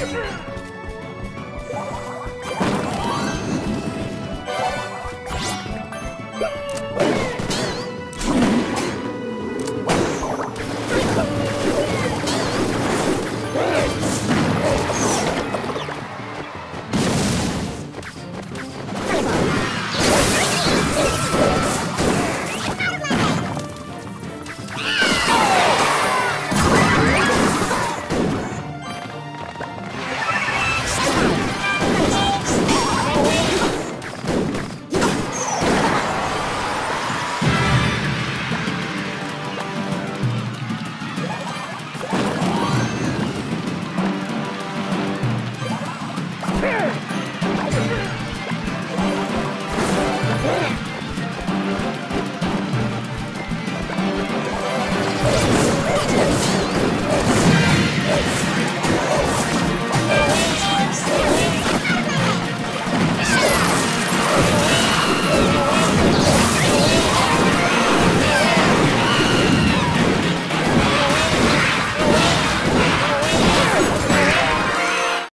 Yeah.